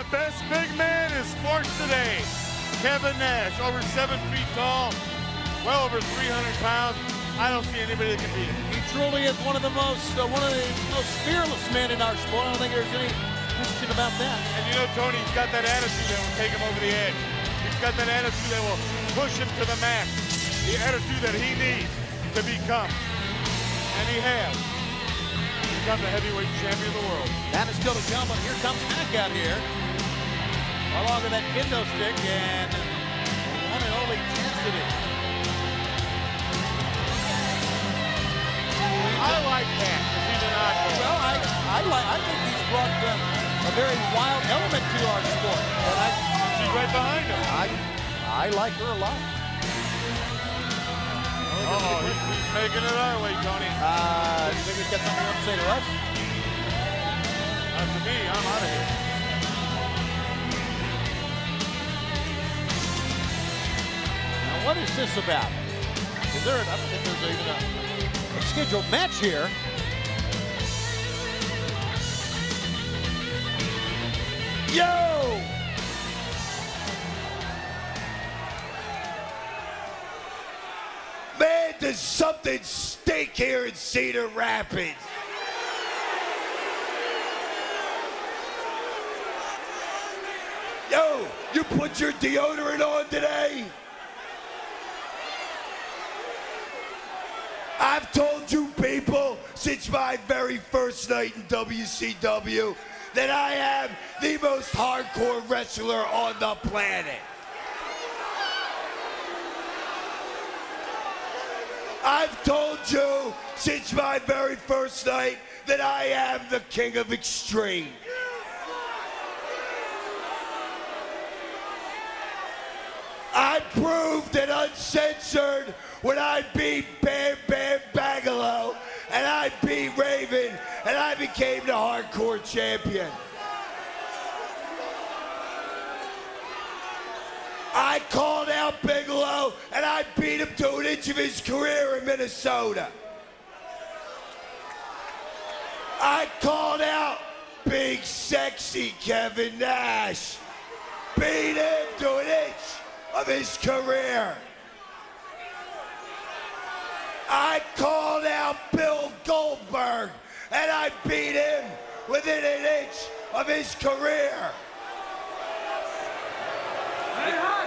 The best big man in sports today. Kevin Nash, over seven feet tall, well over 300 pounds. I don't see anybody that can beat him. He truly is one of the most, uh, one of the most fearless men in our sport. I don't think there's any question about that. And you know, Tony, he's got that attitude that will take him over the edge. He's got that attitude that will push him to the max. The attitude that he needs to become. And he has. Become the heavyweight champion of the world. That is still to come, but here comes Mac out here. Along with that kendo stick and one and only Chastity. I like that. He's an oddball. Well, I, I like. I think he's brought uh, a very wild element to our sport, and I, She's right behind him. I, I like her a lot. Oh, he's, he's making it our way, Tony. Uh, you think he's got something to say to us? Not to me. I'm out of here. What is this about? Is there? I don't think there's even a, uh, a scheduled match here. Yo! Man, does something stink here in Cedar Rapids. Yo, you put your deodorant on today? I've told you people since my very first night in WCW that I am the most hardcore wrestler on the planet. I've told you since my very first night that I am the king of extreme. I proved it uncensored when I beat Bam Bam Bigelow and I beat Raven and I became the hardcore champion. I called out Bigelow and I beat him to an inch of his career in Minnesota. I called out big sexy Kevin Nash. Beat him to an inch of his career. I called out Bill Goldberg and I beat him within an inch of his career. Hey!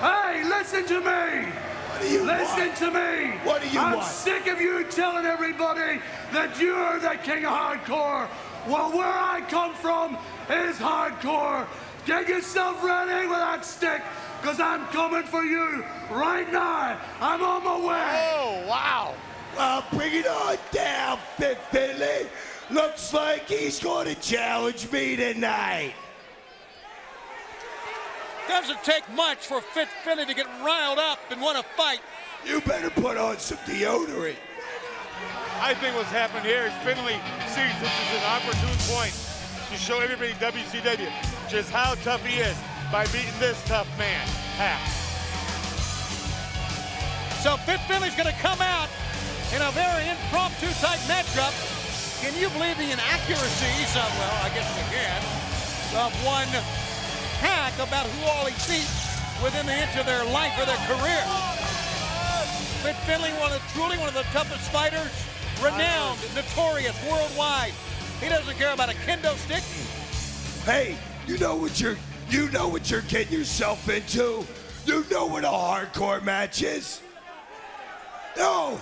Hey, listen to me! What do you Listen want? to me! What do you I'm want? sick of you telling everybody that you're the king of hardcore. Well, where I come from is hardcore. Get yourself ready with that stick, because I'm coming for you right now. I'm on my way. Oh, wow. Well, bring it on down, Fit Finlay. Looks like he's going to challenge me tonight. Doesn't take much for Fit Finlay to get riled up and want to fight. You better put on some deodorant. I think what's happened here is Finlay sees this is an opportune point to show everybody WCW just how tough he is by beating this tough man, Hak. So Fit Finlay's going to come out in a very impromptu type matchup. Can you believe the inaccuracies of, well, I guess we can, of one Hak about who all he beats within the inch of their life or their career? Fit Finlay, one of truly one of the toughest fighters, renowned, notorious, worldwide. He doesn't care about a kendo stick. Hey, you know what you're you know what you're getting yourself into? You know what a hardcore match is? No.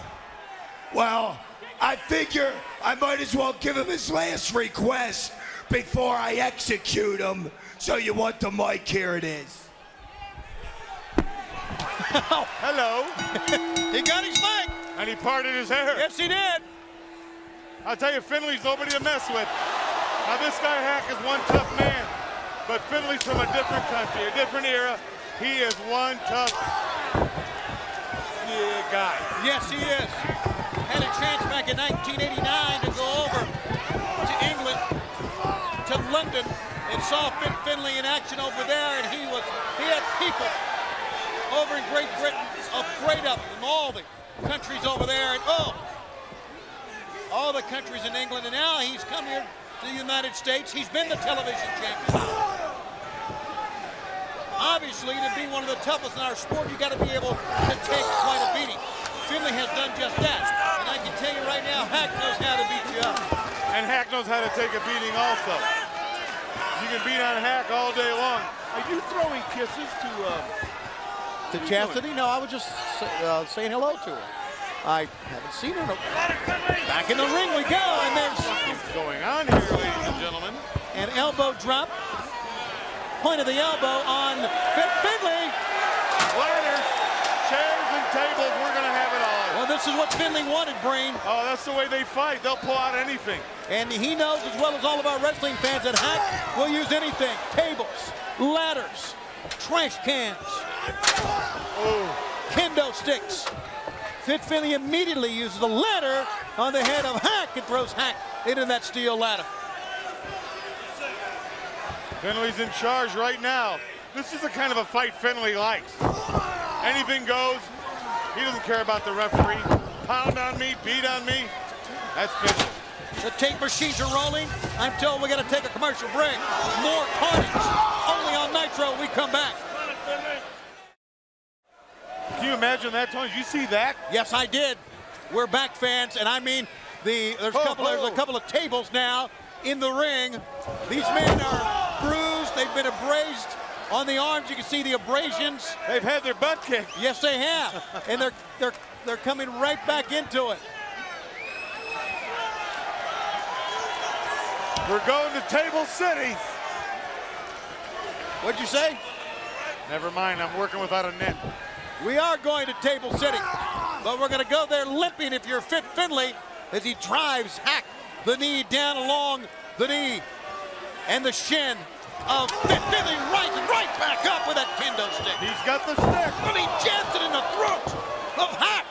Well, I figure I might as well give him his last request before I execute him. So you want the mic? Here it is. Hello. He got his mic. and he parted his hair. Yes, he did. I'll tell you, Finlay's nobody to mess with. Now, this guy Hak is one tough man, but Finlay's from a different country, a different era. He is one tough yeah, guy. Yes, he is. Had a chance back in 1989 to go over to England, to London, and saw Finlay in action over there, and he was he had people over in Great Britain afraid of him, all the countries over there, and oh, all the countries in England, and now he's come here to the United States. He's been the television champion. Obviously, to be one of the toughest in our sport, you got to be able to take quite a beating. Finlay has done just that. And I can tell you right now, Hak knows how to beat you up. And Hak knows how to take a beating also. You can beat on Hak all day long. Are you throwing kisses to uh, To Chastity? No, I was just uh, saying hello to her. I haven't seen her. Back in the ring we go, and there's what's going on here, ladies and gentlemen? an elbow drop. Point of the elbow on Fit Finlay. Ladders, chairs, and tables. We're going to have it all. Well, this is what Finlay wanted, Brain. Oh, that's the way they fight. They'll pull out anything. And he knows as well as all of our wrestling fans that Hak will use anything. Tables, ladders, trash cans, kendo sticks. Fit Finlay immediately uses the ladder on the head of Hak and throws Hak into that steel ladder. Finlay's in charge right now. This is the kind of a fight Finlay likes. Anything goes. He doesn't care about the referee. Pound on me, beat on me. That's Finlay. The tape machines are rolling. I'm told we got to take a commercial break. More carnage. Only on Nitro. We come back. Can you imagine that, Tony? Did you see that? Yes, I did. We're back, fans, and I mean the there's a Ho, couple there's a oh. couple of tables now in the ring. These men are. They've been abrased on the arms. You can see the abrasions. They've had their butt kicked. Yes, they have, and they're they're they're coming right back into it. We're going to Table City. What'd you say? Never mind, I'm working without a net. We are going to Table City, but we're going to go there limping if you're Fit Finlay as he drives Hak the knee down along the knee and the shin of Fit Finlay rising right back up with that kendo stick. He's got the stick. And he jams it in the throat of Hak.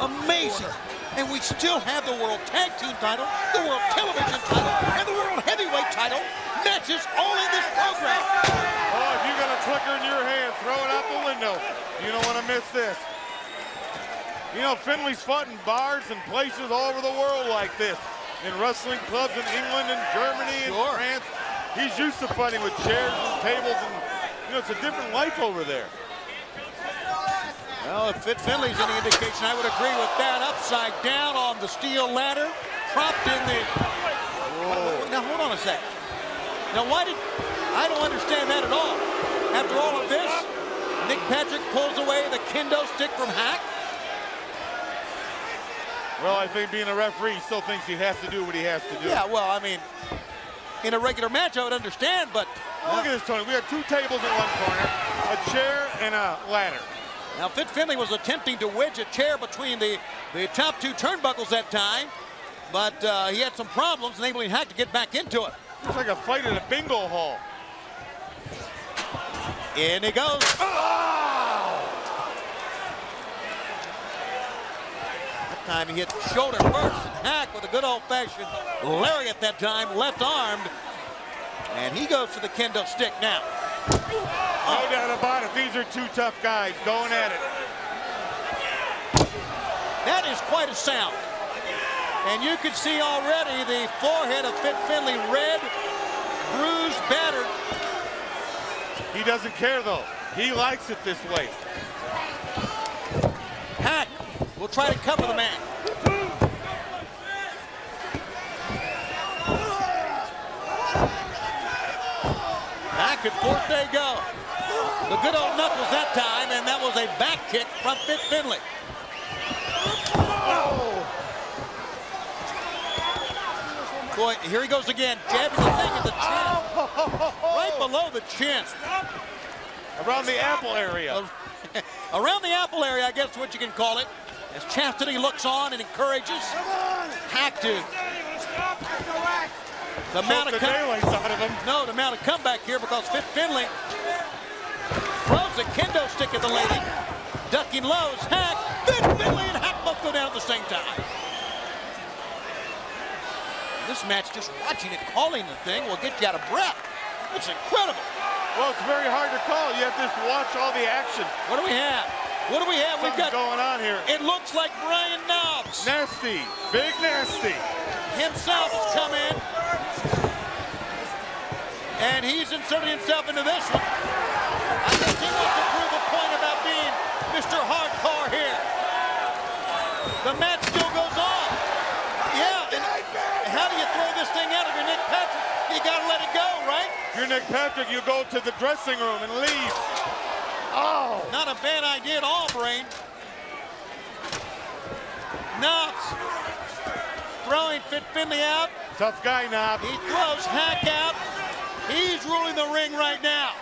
Amazing. And we still have the World Tag Team title, the World Television title, and the World Heavyweight title matches all in this program. Oh, if you got a clicker in your hand, throw it out the window. You don't want to miss this. You know, Finlay's fought in bars and places all over the world like this. In wrestling clubs in England and Germany and Sure. France. He's used to fighting with chairs and tables and, you know, it's a different life over there. Well, if Fit Finlay's any indication, I would agree with that. Upside down on the steel ladder, propped in the. Now hold on a sec. Now why did I don't understand that at all? After all of this, Nick Patrick pulls away the kendo stick from Hak. Well, I think being a referee, he still thinks he has to do what he has to do. Yeah, well, I mean, in a regular match, I would understand, but Look at this, Tony. We have two tables in one corner, a chair and a ladder. now Fit Finlay was attempting to wedge a chair between the the top two turnbuckles that time, but uh, he had some problems enabling Hak to get back into it. It's like a fight in a bingo hall. In he goes. That time he hit shoulder first and Hak with a good old-fashioned lariat at that time, left armed. And he goes to the kendo stick now. No doubt about it. These are two tough guys going at it. That is quite a sound. And you can see already the forehead of Fit Finlay red, bruised, battered. He doesn't care though. He likes it this way. Will try to cover the man. Back and forth they go. The good old knuckles that time, and that was a back kick from Fit Finlay. Boy, here he goes again, jabbing the thing at the chin. Right below the chin. Around the apple area. Around the apple area, I guess is what you can call it. As Chastity looks on and encourages Hak to the amount of the come- daylights out of no, the amount of comeback here because Fit Finlay throws a kendo stick at the lady, ducking lows. Hak, Fit Finlay, and Hak both go down at the same time. This match, just watching it, calling the thing, will get you out of breath. It's incredible. Well, it's very hard to call. You have to just watch all the action. What do we have? What do we have? We've got going on here. It looks like Brian Knobbs Biggs Nasty, big nasty. himself has come in. And he's inserted himself into this one. I guess he wants to prove a point about being Mr. Hardcore here. The match still goes on. Yeah, and how do you throw this thing out if you're Nick Patrick? You gotta let it go, right? If you're Nick Patrick, you go to the dressing room and leave. A bad idea at all, Brain. Knobbs throwing Fit Finlay out. tough guy, Knob. He throws Hak out. He's ruling the ring right now.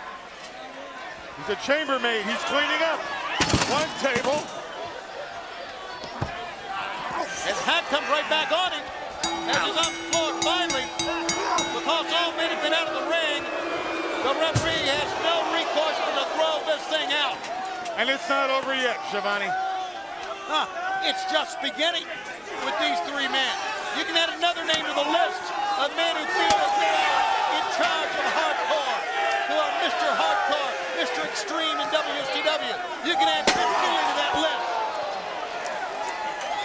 He's a chambermaid. He's cleaning up. One table. As Hak comes right back on him. As he's on And it's not over yet, Schiavone. Huh. It's just beginning with these three men. You can add another name to the list of men who feel that they are in charge of hardcore, who are Mr. Hardcore, Mr. Extreme in WCW. You can add Fit Finlay to that list.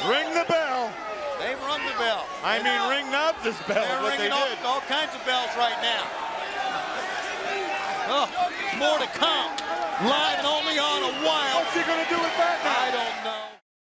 Ring the bell. They've rung the bell. I And mean, now ring Knobbs' bell. They're What they ringing all, all kinds of bells right now. Oh, more to come. Live and only on a wild. What's he gonna do with that now? I don't know.